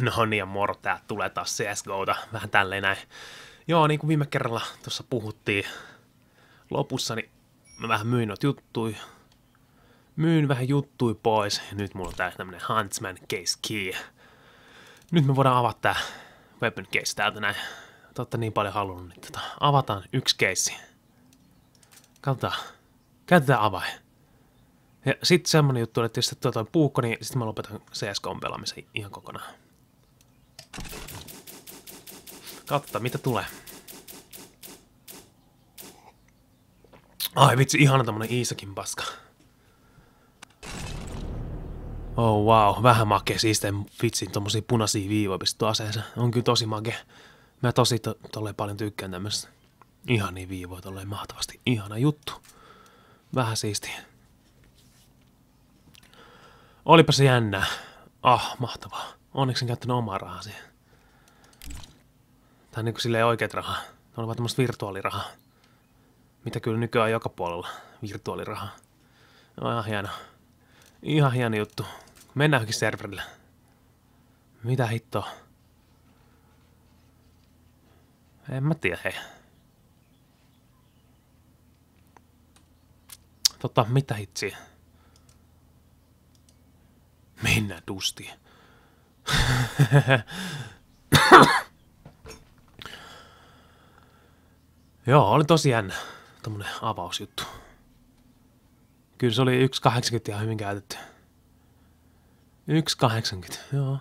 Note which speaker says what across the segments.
Speaker 1: No niin, ja moro, tää tulee taas CSGOta, vähän tälleen näin. Joo, niin kuin viime kerralla tuossa puhuttiin lopussa, niin mä vähän myin noita juttui. Myyn vähän juttui pois, nyt mulla on tää tämmönen Huntsman Case Key. Nyt me voidaan avata tää weapon case täältä näin. Totta niin paljon halunnut, niin tota, avataan yksi keissi. Katsotaan. Käytetään avain. Ja sitten semmonen juttu, että jos tuo toi puukko, niin sitten mä lopetan CSGOn pelaamisen ihan kokonaan. Katsotaan, mitä tulee. Ai vitsi, ihana tämmönen Iisakin paska. Oh wow, vähän makea siistä vitsin tommosia punaisia viivoja pistetty aseeseen. On kyllä tosi makea. Mä tosi to, tolleen paljon tykkään tämmöstä. Ihan niin viivoja tolleen mahtavasti. Ihana juttu. Vähän siistiä. Olipa se jännää. Ah, mahtavaa. Onneksi en käyttänyt omaa rahaa siihen. Tai niinku silleen oikeat rahaa. Oli vaan tämmöistä virtuaalirahaa. Mitä kyllä nykyään joka puolella. Virtuaalirahaa. No ihan hieno. Ihan hieno juttu. Mennään johonkin serverille. Mitä hittoa? En mä tiedä, hei. Tota, mitä hitsiä? Mennään dusti. Joo, oli tosi jännä. Tommonen avausjuttu. Kyllä se oli 1.80 ihan hyvin käytetty. 1.80, joo.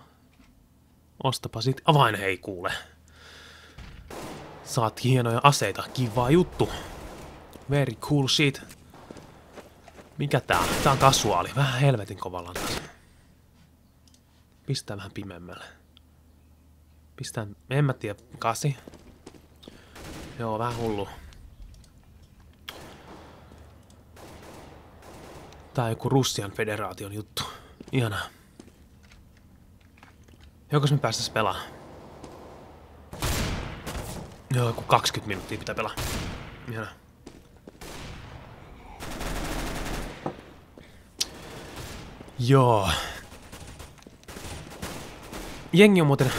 Speaker 1: Ostapa sit. Avain hei kuule. Saat hienoja aseita. Kiva juttu. Very cool shit. Mikä tää? Tää on kasuaali. Vähän helvetin kovalla taas. Pistää vähän pimeämmälle. Pistää, en mä tiedä, kasi. Joo, vähän hullu. Tää on joku Russian federaation juttu. Ihanaa. Jokos me päästäis pelaa? Joo, joku 20 minuuttia pitää pelaa. Ihanaa. Joo. Jengi on muuten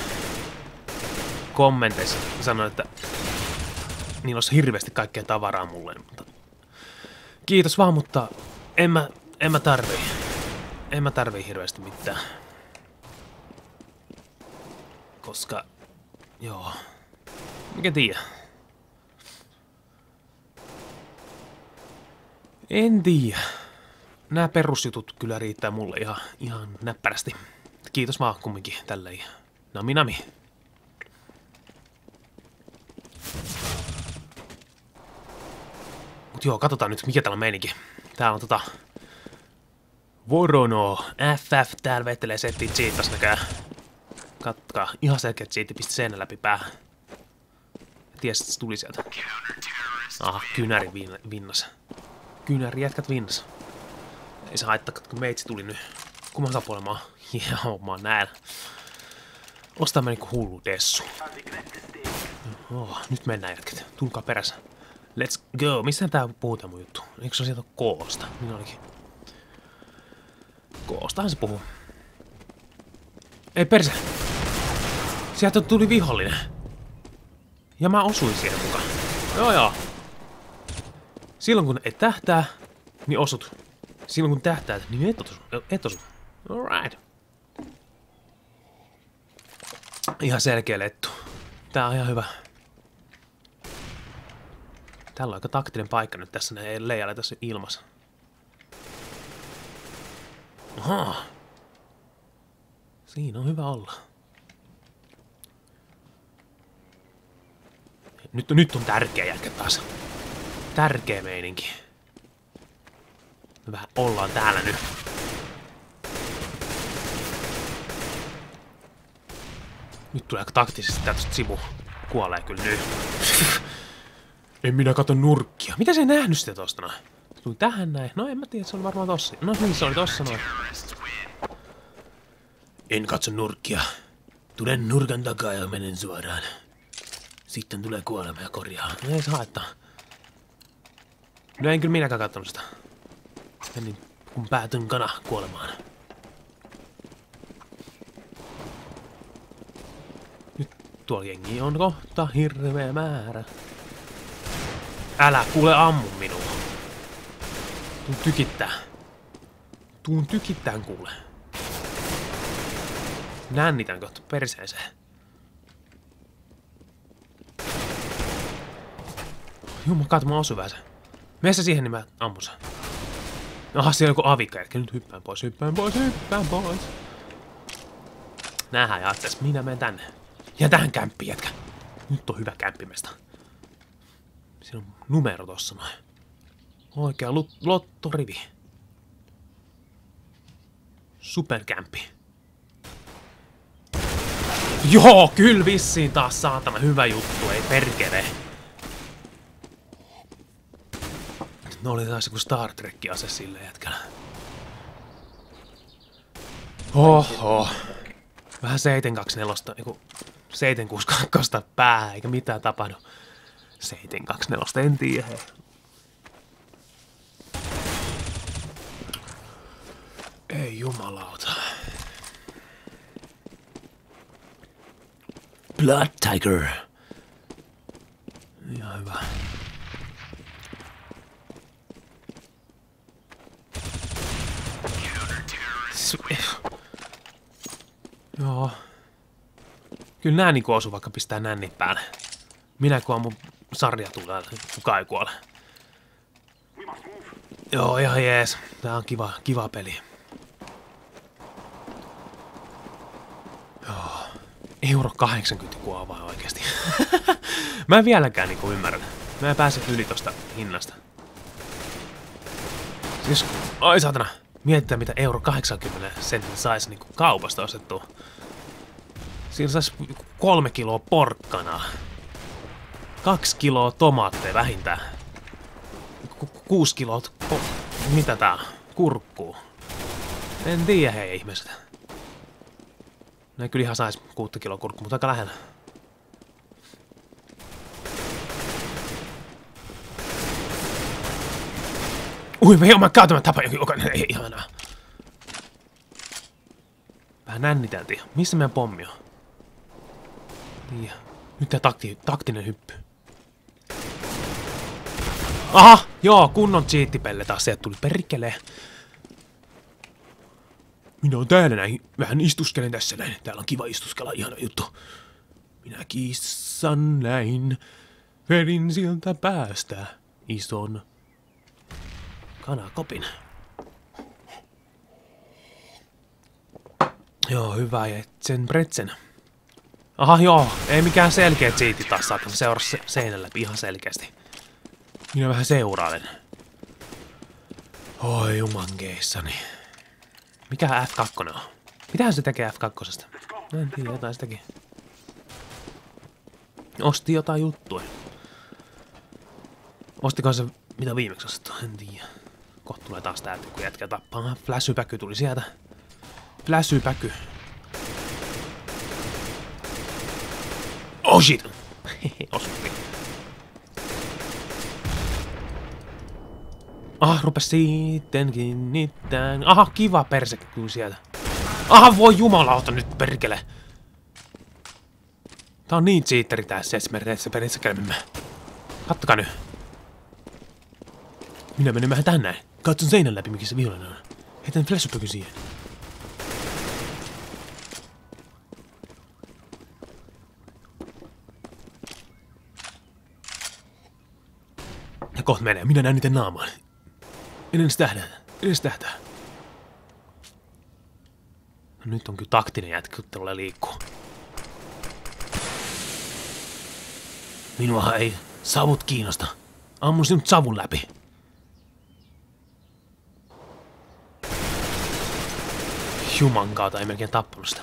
Speaker 1: kommenteissa sanonut, että niillä olisi hirveästi kaikkea tavaraa mulle. Mutta kiitos vaan, mutta en mä, en mä tarvii. En mä tarvii hirveästi mitään. Koska, joo, mikä tiedä. En tiedä. Nämä perusjutut kyllä riittää mulle ihan, ihan näppärästi. Kiitos vaan kumminkin tälleen. Nami nami. Mut joo, katsotaan nyt mikä täällä on meininki. Täällä on tota... Vorono. FF täällä vetelee setti cheatas näkää. Katkaa. Ihan selkeä cheati pisti seinän läpi päähän. Tiesit, että se tuli sieltä. Aha, kynäri vin vinnas. Kynäri jätkät vinnas. Ei se haittaa, kun meitsi tuli nyt. Kumman osapuolella mä oon? Joo, mä oon näillä. Ostaa mä niinku hullu dessu. Oh, nyt mennään jätkät. Tulkaa perässä. Let's go. Missä tää puhutaan mun juttu? Eikö se sieltä koosta? Minä olikin. Koostahan se puhuu. Ei perse. Sieltä tuli vihollinen. Ja mä osuin siihen mukaan. Joo joo. Silloin kun et tähtää, niin osut. Silloin kun tähtäät, niin et osu. Et osu. Alright. Ihan selkeä lettu. Tää on ihan hyvä. Täällä on aika taktinen paikka nyt tässä, ne ei leijalle tässä ilmassa. Ahaa. Siinä on hyvä olla. Nyt, nyt on tärkeä jätkä taas. Tärkeä meininki. Me vähän ollaan täällä nyt. Nyt tulee aika taktisesti tästä sivu. Kuolee kyllä nyt. en minä kato nurkkia. Mitä se nähnyt sitä tosta noin? Tuli tähän näin. No en mä tiedä, se on varmaan tossa. No niin, se oli tossa noin. En katso nurkkia. Tulen nurkan takaa ja menen suoraan. Sitten tulee kuolema ja korjaa. No ei se haittaa. No en kyllä minäkään katsonut sitä. Menin kun päätyn kana kuolemaan. Tuolla jengi on kohta hirveä määrä. Älä kuule ammu minua. Tuun tykittää. Tuun tykittään kuule. Nännitän kohta perseeseen. Jumma, kato, mä osu vähän. Mene sä siihen, niin mä ammun sen. Aha, siellä on joku avikka, jätkä. Nyt hyppään pois, hyppään pois, hyppään pois. Nähdään jatses, minä menen tänne. Ja tähän kämppiin, jätkä. Nyt on hyvä kämppimesta. Siinä on numero tossa noin. Oikea lottorivi. Superkämppi. Joo, kyllä vissiin taas saatana hyvä juttu, ei perkele. No oli taas joku Star Trek-ase sille jätkällä. Oho. Vähän 724, niinku 762 päähän, eikä mitään tapahdu. 724, en tiedä. Ei jumalauta. Blood Tiger. Ihan hyvä. Joo. Kyllä nää niinku osu, vaikka pistää nännit päälle. Minä kun mun sarja tulee, kukaan ei kuole. Joo, ihan jees. Tää on kiva, kiva peli. Joo. Euro 80 kuvaa vaan oikeesti. Mä en vieläkään niinku ymmärrä. Mä en pääse yli tosta hinnasta. Siis, ai saatana. Mietitään mitä euro 80 sentin saisi niinku kaupasta ostettua. Siinä saisi kolme kiloa porkkana. Kaksi kiloa tomaatteja vähintään. Ku kuusi kiloa... Ko mitä tää on? Kurkkuu. En tiedä hei ihmiset. Ne kyllä ihan sais kuutta kiloa kurkkuu, mutta aika lähellä. Ui, me mä tapan jokin jokainen. Ei ihanaa. Vähän nänniteltiin. Missä meidän pommi on? Niin. Nyt tää takti, taktinen hyppy. Aha! Joo, kunnon cheatipelle taas sieltä tuli perkelee. Minä oon täällä näin. Vähän istuskelen tässä näin. Täällä on kiva istuskella, ihana juttu. Minä kissan näin. Verin siltä päästä ison kanakopin. Joo, hyvä ja sen pretsen. Aha, joo, ei mikään selkeä cheati taas saatana seuraa se seinän läpi ihan selkeästi. Minä vähän seurailen. Oi jumankeissani. Mikä F2 on? Mitähän se tekee F2? En tiedä, jotain se teki. Osti jotain juttua. Ostiko se mitä viimeksi ostettu? En tiedä. Kohta tulee taas tää kun jätkä tappaa. Fläsypäky tuli sieltä. Fläsypäky. Oh shit! Ah, rupes sittenkin nittään. Aha, kiva persekkyy sieltä. Aha, voi jumalauta nyt perkele. Tää on niin cheateri tää se pelissä käymme. Kattokaa nyt. Minä menen vähän tänne. Katson seinän läpi, mikä se vihollinen on. Heitän flashpöky siihen. Kohta menee. Minä näen niiden naamaan. En edes tähdää. En edes tähtää. No, nyt on kyllä taktinen jätkä, kun liikkuu. Minua ei savut kiinnosta. Ammun sinut savun läpi. Juman kautta ei melkein tappanut sitä.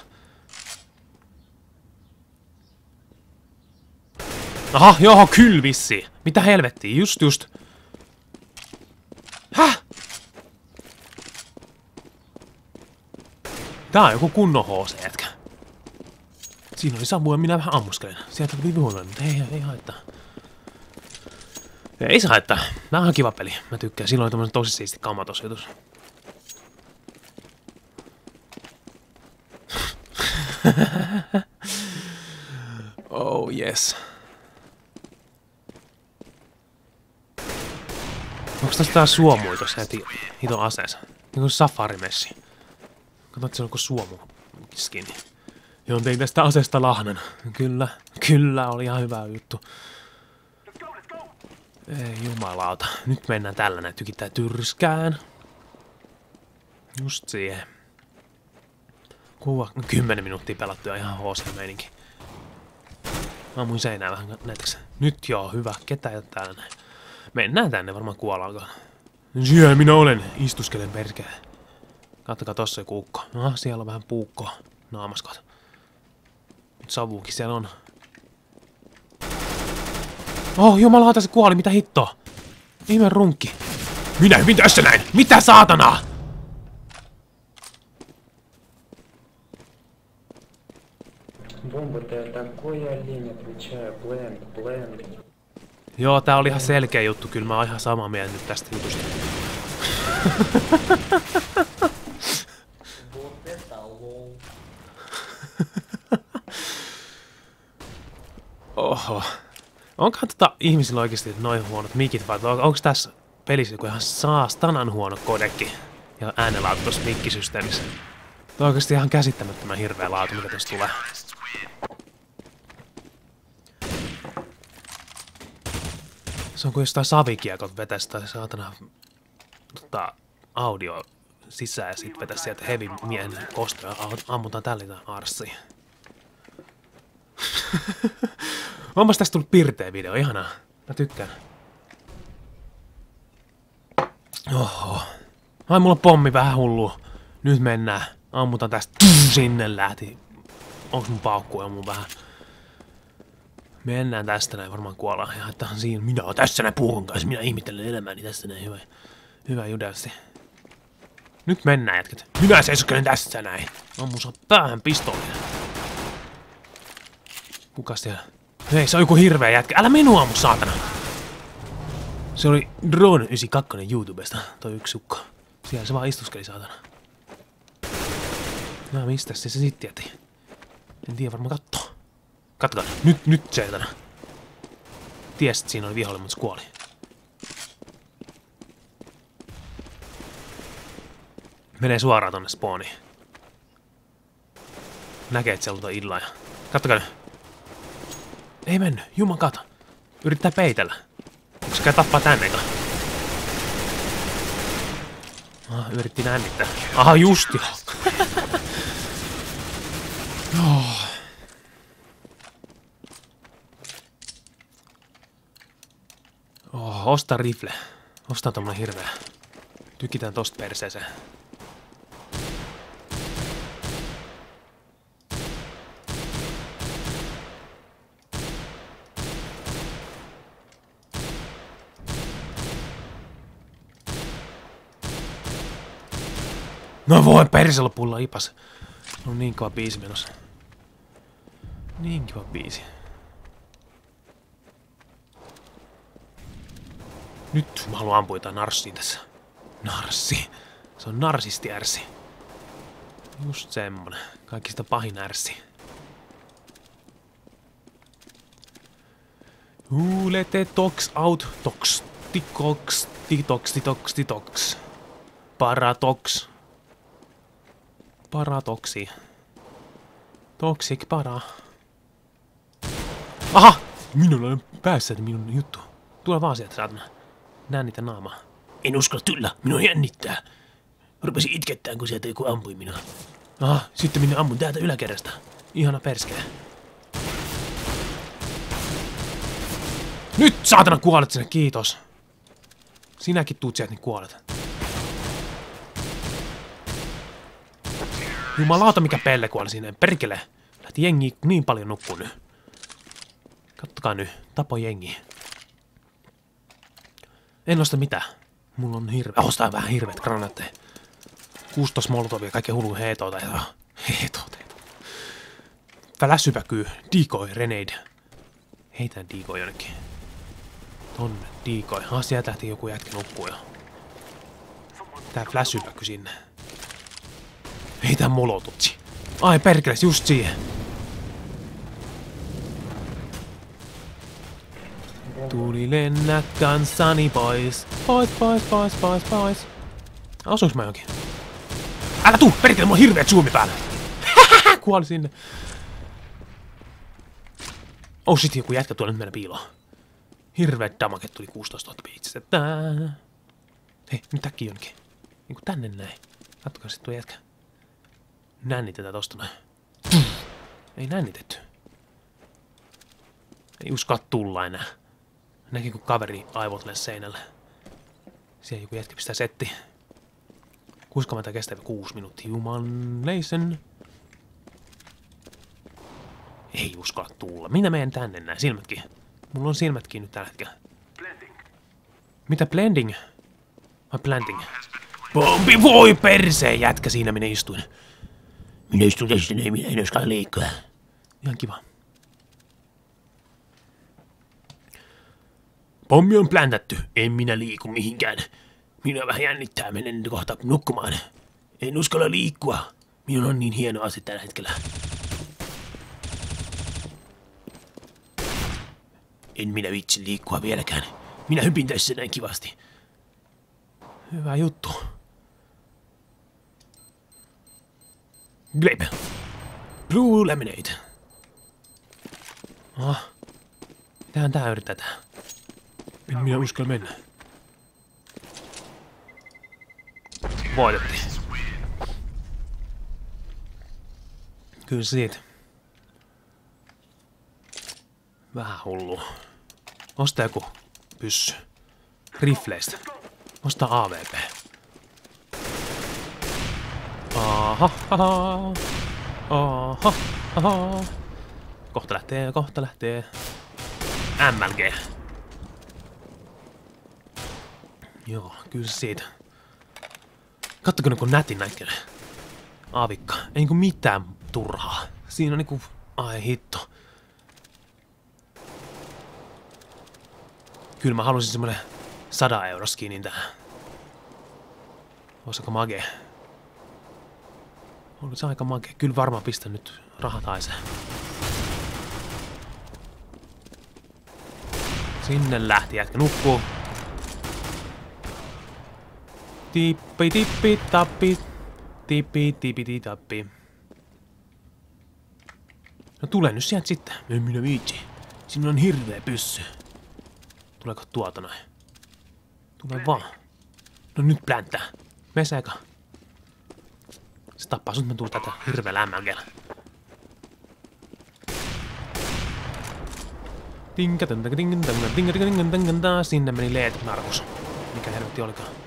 Speaker 1: Aha, joo, kyllä vissi. Mitä helvettiä, just just. Häh? Tää on joku kunnon HC jätkä. Siinä oli Samu ja minä vähän ammuskelen. Sieltä tuli vihollinen, mutta ei, ei haittaa. Ei se haittaa. Tää on kiva peli. Mä tykkään. Silloin tämmönen tosi siisti jutussa. Oh yes. Onks tässä tää suomui tossa heti hito aseessa? Niinku safarimessi. Katsot, se on kuin suomu skini. Joo, tein tästä aseesta lahnan. Kyllä, kyllä, oli ihan hyvä juttu. Ei jumalauta. Nyt mennään tällainen. Tykittää tyrskään. Just siihen. Kuva, no, kymmenen minuuttia pelattu ja ihan HC-meininki. Ammuin seinää vähän näitäks. Nyt joo, hyvä. Ketä ei täällä näin. Mennään tänne, varmaan kuollaankaan. Siellä minä olen, istuskelen perkele. Kattokaa tossa joku ukko. No, siellä on vähän puukkoa naamaskot. Nyt savuukin siellä on. Oh, jumalauta se kuoli, mitä hittoa? Ihme runkki. Minä hyvin tässä näin! Mitä saatanaa?
Speaker 2: Бомба, ты такой олень, отвечаю, бленд, бленд.
Speaker 1: Joo, tää oli ihan selkeä juttu. Kyllä mä oon ihan samaa mieltä nyt tästä jutusta. Oho. Onkohan tota ihmisillä oikeasti noin huonot mikit vai on, onko tässä pelissä joku ihan saastanan huono kodekki ja äänenlaatu tuossa mikkisysteemissä? Tuo on oikeasti ihan käsittämättömän hirveä laatu, mitä tuosta tulee. Se on kuin jostain savikiekot vetäisi tai saatana tota, audio sisään ja sitten vetäisi sieltä heavy miehen kostoja ja ammutaan tällä arssiin. Onpas tästä tullut pirteä video, ihanaa. Mä tykkään. Oho. Ai mulla pommi vähän hullu. Nyt mennään. Ammutaan tästä. Sinne lähti. Onks mun paukku ja mun vähän. Mennään tästä näin, varmaan kuollaan. Ja että siinä, minä oon tässä näin puhun kanssa. Minä ihmettelen elämääni tässä näin. Hyvä, hyvä judelsi. Nyt mennään jätket. Minä seisokkelen tässä näin. Ammu saa päähän pistoolia. Kuka siellä? Hei, se on joku hirveä jätkä. Älä minua ammu, saatana! Se oli Drone 92 YouTubesta, toi yksi sukka. Siellä se vaan istuskeli, saatana. No, mistä se se sitten jäti? En tiedä, varmaan kattoo. Kattokaa, nyt, nyt saatana. Tiesit, että siinä oli vihollinen, mutta se kuoli. Menee suoraan tonne spawniin. Näkee, että siellä on illa ja... Kattokaa nyt. Ei mennyt, juman kato. Yrittää peitellä. Onko se tappaa tänne eka? Ah, yritti nännittää. Aha, just jo. oh. Oh, osta rifle. Osta tommonen hirveä. Tykitään tosta perseeseen. No voi persellä pulla ipas. No niin kova biisi menossa. Niin kiva biisi. Nyt mä haluan ampua jotain narssiin tässä. Narssi. Se on narsisti ärsi. Just semmonen. Kaikista pahin ärsi. The dogs out. Tox. Tikoks. Titoks. Titoks. Titoks. Paratox. Paratoksi. Toxic para. Aha! Minulla on päässä minun juttu. Tule vaan sieltä, saatana. Näen niitä naamaa. En uskalla tulla, minua jännittää. Rupesin itkettään, kun sieltä joku ampui minua. Aha, sitten minä ammun täältä yläkerrasta. Ihana perskele. Nyt saatana kuolet sinne, kiitos. Sinäkin tuut sieltä, niin kuolet. Jumalauta mikä pelle kuoli sinne. Perkele. Lähti jengi niin paljon nukkuu nyt. Kattokaa nyt. Tapo jengi. En osta mitään. Mulla on hirveä. Ostaa vähän hirveät granaatteja. 16 molotovia, kaikki hullu heetoita. Heetoita. Flässypäkyy. Decoy, Renade. Heitän Decoy jonnekin. Tonne, Decoy. Ah, sieltä lähti joku jätkä nukkuu jo. Tää flässypäky sinne. Heitä molototsi. Ai perkeles, just siihen. Tuli lennä kanssani pois. Pois, pois, pois, pois, pois. Osuuks mä johonkin? Älä tuu! Perkele, mulla on hirveet zoomi päällä! Kuoli sinne. Oh shit, joku jätkä tuolla nyt mennä piiloon. Hirveet damaket tuli 16 000 piitsistä. Tää. Hei, nyt äkkiä jonnekin. Niinku tänne näin. Kattokaa sit tuo jätkä. Nännitetään tosta näin. Ei nännitetty. Ei uskoa tulla enää. Näki kun kaveri aivot seinälle. Siellä joku jätkä pistää setti. Kuinka tämä kestää kuusi minuuttia? Jumanleisen. Ei uskalla tulla. Minä menen tänne näin. Silmätkin. Mulla on silmätkin nyt tällä hetkellä. Mitä blending? Vai planting? Pompi voi perseen jätkä siinä minä istuin. Minä istun tässä näin, minä en uskalla liikkua. Ihan kiva. Pommi on pläntätty. En minä liiku mihinkään. Minä vähän jännittää, menen kohta nukkumaan. En uskalla liikkua. Minun on niin hieno ase tällä hetkellä. En minä vitsi liikkua vieläkään. Minä hypin tässä näin kivasti. Hyvä juttu. Grape. Blue lemonade. Ah. Mitähän tää yritetään? En minä uskalla mennä. Voitettiin. Kyllä siitä. Vähän hullu. Osta joku pyssy. Rifleistä. Osta AVP. Aha, aha. Aha, aha. Kohta lähtee, kohta lähtee. MLG. Joo, kyllä siitä. Kattoko kun nätin näköinen. Aavikka. Ei niinku mitään turhaa. Siinä on niinku... Ai hitto. Kyllä mä halusin semmonen 100 euro skinin tähän. Olisiko mage? Oli se aika mage. Kyllä varmaan pistän nyt rahat haisee. Sinne lähti jätkä nukkuu. Tippi tippi tappi. Tippi tippi tappi. No tule nyt sieltä sitten. En minä viitsi. Siinä on hirveä pyssy. Tuleeko tuolta noin? Tule vaan. No nyt plänttää. Me seika. Se tappaa sut, me tuu tätä hirveellä ämmälkellä. Tinka täntä tinka täntä tinka tinka tinka tinka Sinne meni leet narkus. Mikä helvetti olikaan.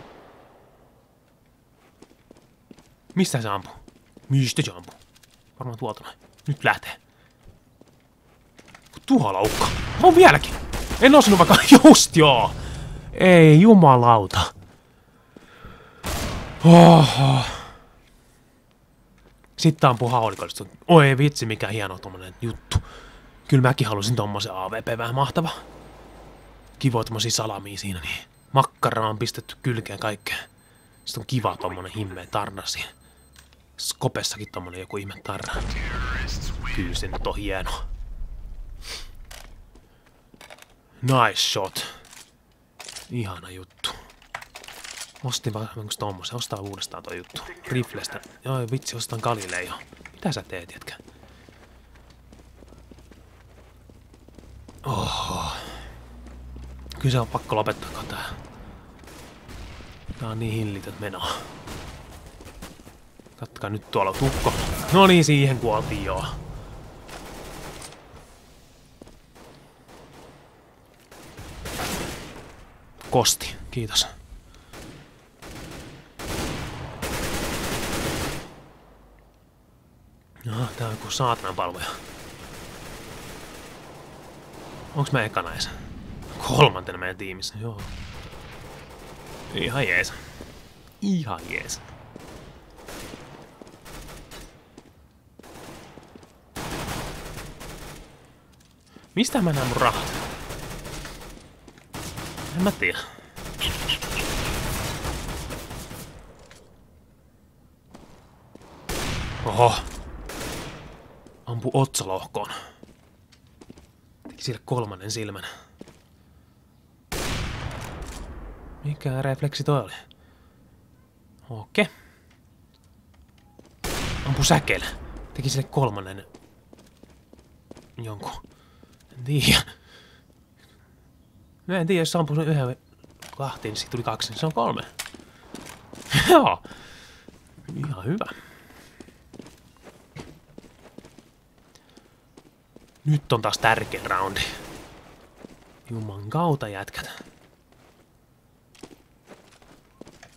Speaker 1: Mistä se ampuu? Mistä se ampuu? Varmaan tuolta noin. Nyt lähtee. Tuholaukka. On vieläkin. En osunut vaikka just joo. Ei jumalauta. Oho. Sitten ampuu haulikollista. Oi vitsi, mikä hieno tommonen juttu. Kyllä mäkin halusin tommosen AVP vähän mahtava. Kivoa tommosia salamia siinä, niin makkara on pistetty kylkeen kaikkea. Sitten on kiva tommonen himmeä tarna siihen. Skopessakin tommonen joku ihme tarra. Kyllä se nyt on hieno. Nice shot. Ihana juttu. Ostin vaan tommosen. Ostaa uudestaan toi juttu. Riflestä. Joo, vitsi, ostan Galileo. Mitä sä teet, jätkä? Oho. Kyllä se on pakko lopettaa tää. Tää on niin hillitön meno. Kattokaa nyt tuolla tukko. No niin, siihen kuoltiin joo. Kosti, kiitos. No, tää on joku saatanan palvoja. Onks mä ekana edes? Kolmantena meidän tiimissä, joo. Ihan jees. Ihan jees. Mistä mä näen mun rahat? En mä tiedä. Oho. Ampu otsalohkoon. Teki sille kolmannen silmän. Mikä refleksi toi oli? Okei. Ampu säkel. Teki sille kolmannen. Jonkun. Tiedä. Mä en tiedä, jos ampuu sen yhden kahtiin, niin tuli kaksi, niin se on kolme. Joo. Ihan hyvä. Nyt on taas tärkeä roundi. Juman kautta jätkät.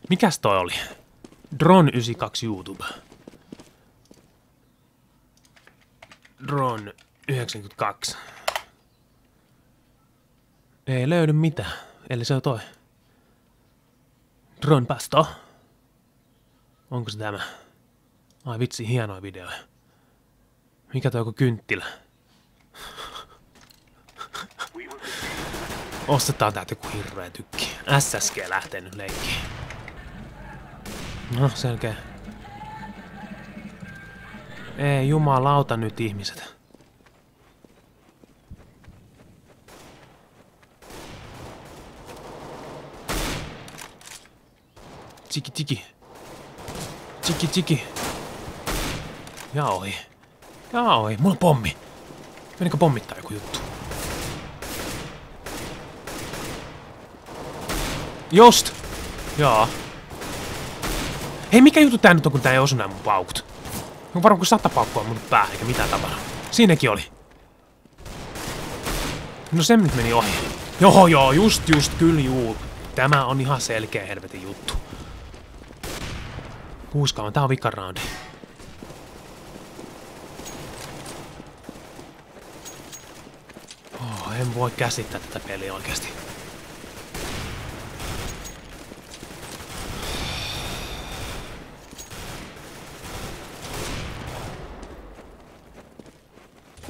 Speaker 1: Mikäs toi oli? Drone 92 YouTube. Drone 92. Ei löydy mitään, eli se on toi. Drone Pasto. Onko se tämä? Ai vitsi, hienoja videoja. Mikä toi joku kynttilä? Ostetaan täältä joku hirveä tykki. SSG lähtee nyt leikkiin. No, selkeä. Ei jumalauta nyt ihmiset. Tiki tiki. Tiki tiki. Jaoi. Jaoi. Mulla on pommi. Menikö pommittaa joku juttu? Just! Jaa. Hei, mikä juttu tää nyt on, kun tää ei osu mun paukut? On varmaan kuin sata paukkua mun päähän, eikä mitään tapahdu. Siinäkin oli. No se nyt meni ohi. Joo, joo, just, just, kyllä, juu. Tämä on ihan selkeä helvetin juttu. Kuuskaamaan, tää on vikan roundi. Oh, en voi käsittää tätä peliä oikeasti.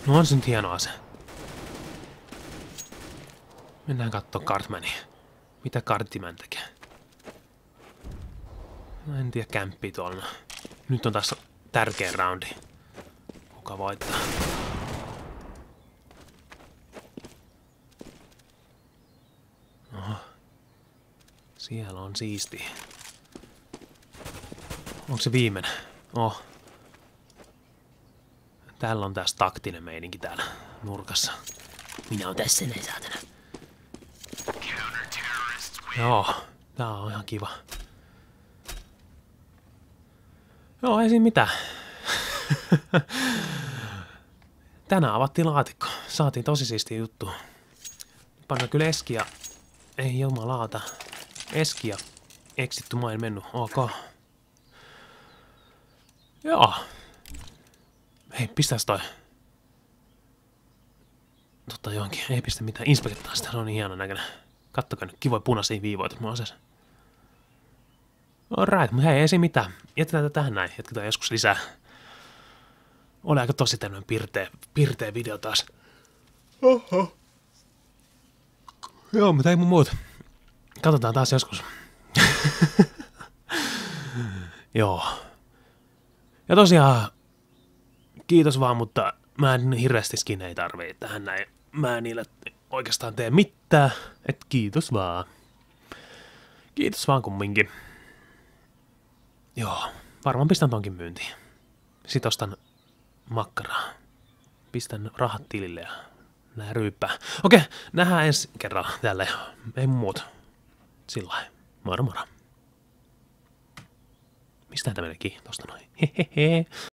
Speaker 1: No on se nyt hieno ase. Mennään kattoo Cartmania. Mitä Cartman tekee? No en tiedä kämppi tuolla. Nyt on taas tärkeä roundi. Kuka voittaa? Oho. Siellä on siisti. Onko se viimeinen? Oh. Täällä on taas taktinen meininki täällä nurkassa. Minä on tässä näin saatana. Joo, tää on ihan kiva. Joo, ei siinä mitään. Tänään avattiin laatikko. Saatiin tosi siistiä juttu. Panna kyllä Eski ja... Ei jumalauta. Eski ja eksitty main mennyt. Ok. Joo. Hei, pistäis toi. Totta johonkin. Ei pistä mitään. Inspektaa sitä. Se on niin hieno näköinen. Kattokaa nyt. Kivoja punaisia viivoita. Mulla on se. Alright, mutta hei, ei siinä mitään. Jätetään tätä tähän näin. Jatketaan joskus lisää. Oli aika tosi tämmöinen pirteä, pirteä video taas. Oho. Joo, mutta ei mun muuta. Katsotaan taas joskus. Joo. Ja tosiaan, kiitos vaan, mutta mä en hirveästi skinei tarvii tähän näin. Mä en niille oikeastaan tee mitään. Et kiitos vaan. Kiitos vaan kumminkin. Joo, varmaan pistän tonkin myyntiin. Sitten ostan makkaraa. Pistän rahat tilille ja nää ryyppää. Okei, nähdään ensi kerralla tälle. Ei muuta. Sillä Moro moro. Mistä tämä meneekin? Tosta noin. Hehehe.